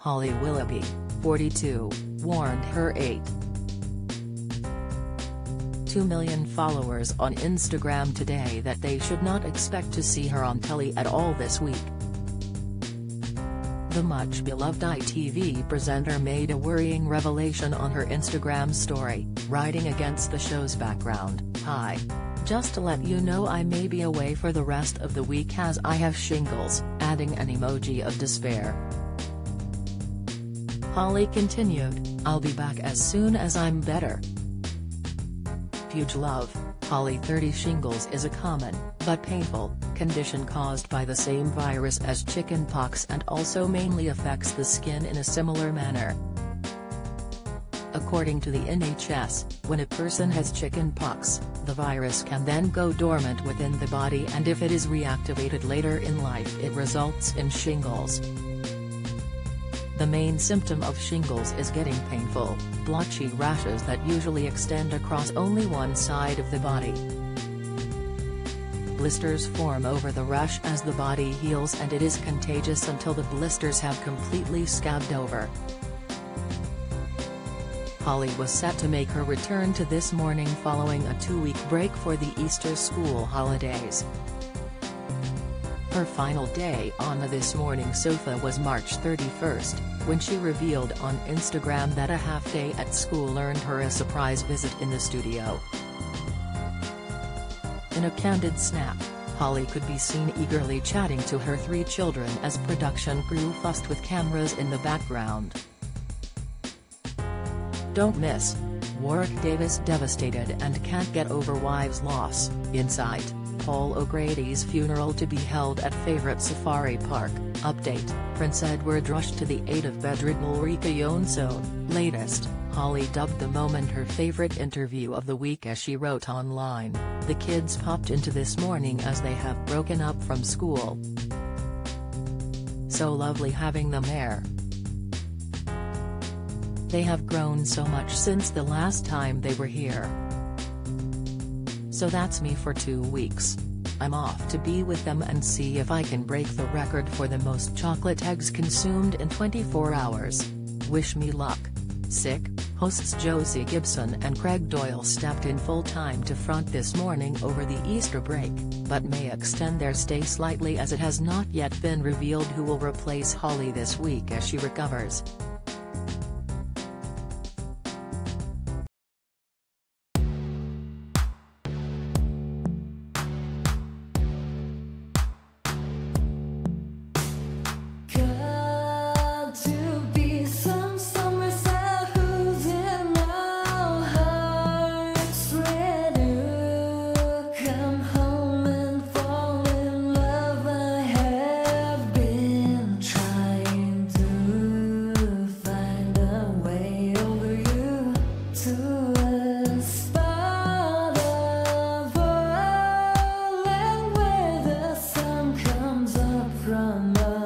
Holly Willoughby, 42, warned her 8. 2 million followers on Instagram today that they should not expect to see her on telly at all this week. The much-beloved ITV presenter made a worrying revelation on her Instagram story, writing against the show's background, Hi. Just to let you know I may be away for the rest of the week as I have shingles, adding an emoji of despair. Holly continued, I'll be back as soon as I'm better. Huge love, Holly 30 shingles is a common, but painful, condition caused by the same virus as chickenpox and also mainly affects the skin in a similar manner. According to the NHS, when a person has chickenpox, the virus can then go dormant within the body and if it is reactivated later in life it results in shingles. The main symptom of shingles is getting painful, blotchy rashes that usually extend across only one side of the body. Blisters form over the rash as the body heals and it is contagious until the blisters have completely scabbed over. Holly was set to make her return to This Morning following a two-week break for the Easter school holidays. Her final day on the This Morning sofa was March 31st, when she revealed on Instagram that a half-day at school earned her a surprise visit in the studio. In a candid snap, Holly could be seen eagerly chatting to her three children as production crew fussed with cameras in the background. Don't miss. Warwick Davis devastated and can't get over wife's loss, Insight, Paul O'Grady's funeral to be held at favorite safari park, update, Prince Edward rushed to the aid of bedridden Ulrika Jonsson, latest, Holly dubbed the moment her favorite interview of the week as she wrote online, the kids popped into this morning as they have broken up from school. So lovely having them there. They have grown so much since the last time they were here. So that's me for two weeks. I'm off to be with them and see if I can break the record for the most chocolate eggs consumed in 24 hours. Wish me luck. Sick, hosts Josie Gibson and Craig Doyle stepped in full-time to front this morning over the Easter break, but may extend their stay slightly as it has not yet been revealed who will replace Holly this week as she recovers. from love.